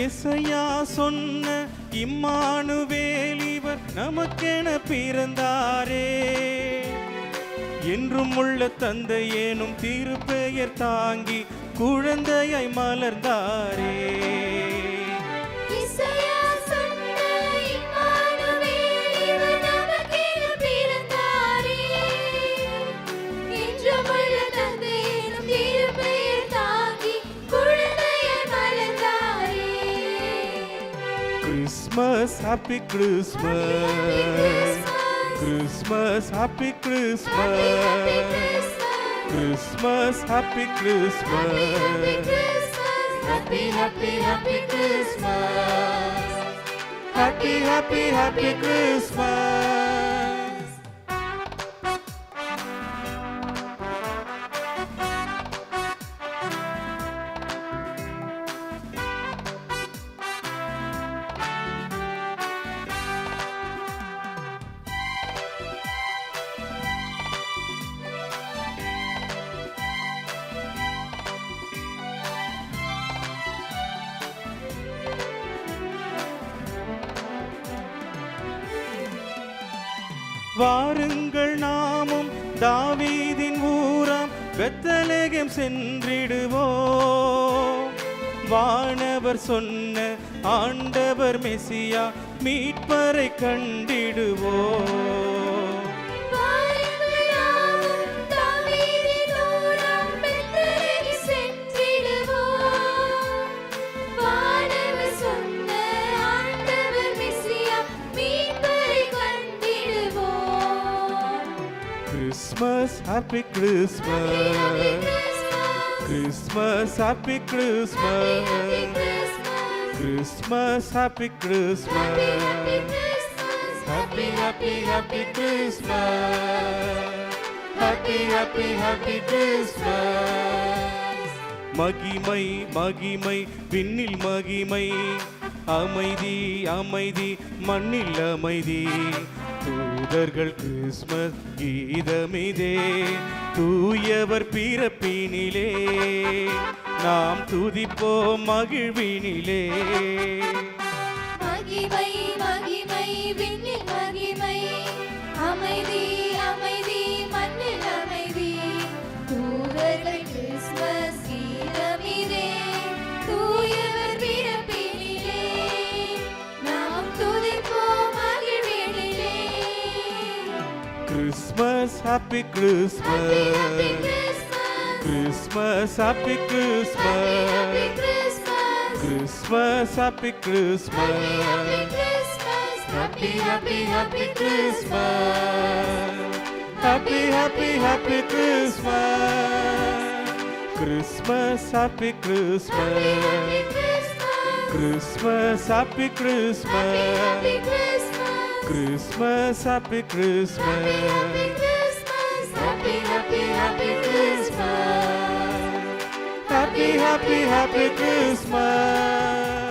எசையா சொன்ன இம்மானுவேல் இவர் நமக்கென பிறந்தாரே. என்றும் உள்ள தந்தை ஏனும் திருப்பெயர் தாங்கி குழந்தையை மலர்ந்தாரே. Christmas, happy Christmas. Christmas. Happy Christmas. Christmas, happy Christmas. Happy, happy, happy Christmas. Happy, happy, happy Christmas. வாருங்கள் நாமும் தாவீதின் ஊரம் பெத்தலேகம் சென்றிடுவோம். வானவர் சொன்ன ஆண்டவர் மெசியா மீட்பரை கண்டிடுவோம். Christmas happy Happy, happy Christmas Christmas. Christmas happy Happy, happy Christmas Christmas. Christmas happy Happy, happy Christmas Christmas. Happy happy happy Christmas மகிமை மகிமை விண்ணில் மகிமை அமைதி அமைதி மண்ணில் அமைதி யூதர்கள் கிறிஸ்மஸ் கீதமிதே தூயவர் பிறப்பினிலே. நாம் துதிப்போம் மகிழ்வினிலே. மகிமை மகிமை. Christmas, happy Christmas. Happy, Christmas. Happy Christmas. Happy, Christmas. Happy Christmas. Happy, happy Christmas. Happy, Christmas. Happy, happy, happy Christmas. Christmas, happy Christmas. Happy Christmas. Christmas, happy Christmas. Happy, happy Christmas happy Christmas. Happy, Christmas Happy, happy Christmas Happy, happy, happy Christmas. Happy, happy, happy Christmas.